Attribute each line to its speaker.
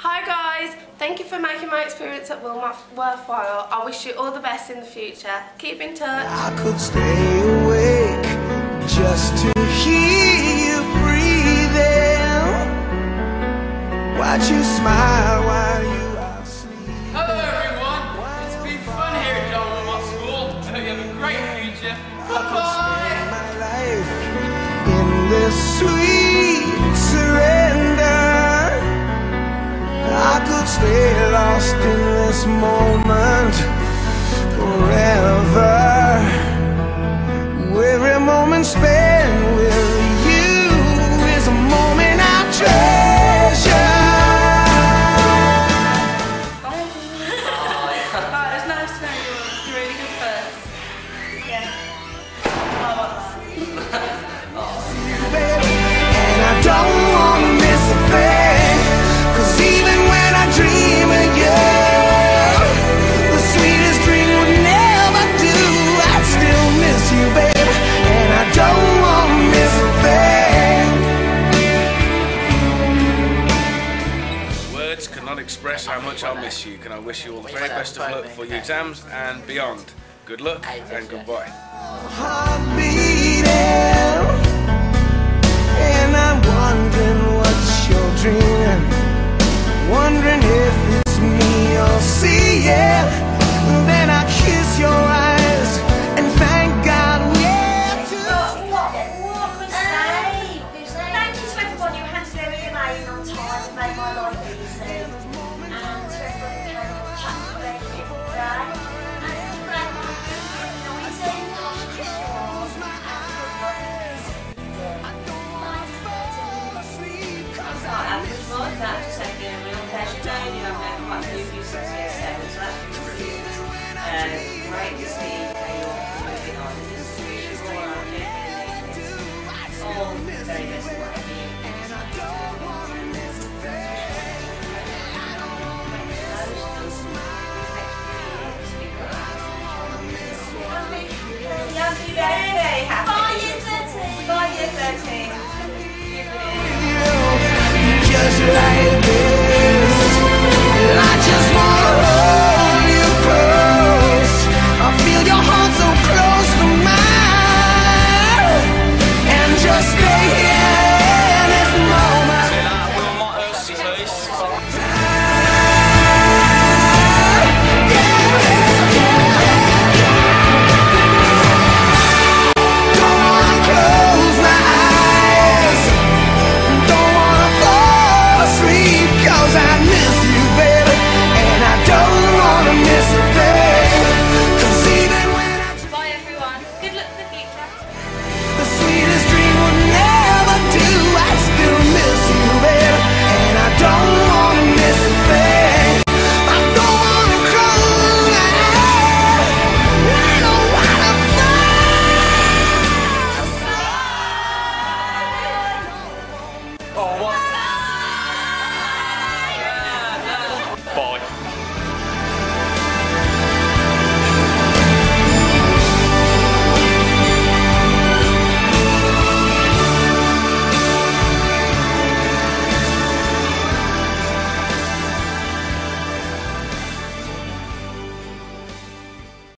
Speaker 1: Hi guys, thank you for making my experience at Willmott worthwhile. I wish you all the best in the future. Keep in touch.
Speaker 2: I could stay awake just to hear you breathing. Watch you smile while you are sleeping.
Speaker 3: Hello everyone, it's been fun here at John Willmott School. I hope you have a great future. Goodbye!
Speaker 2: my lost in this moment
Speaker 4: how much I'll miss you. Can I wish you all the very best of luck for your exams and beyond? Good luck and goodbye.
Speaker 2: And
Speaker 5: yes, that was see.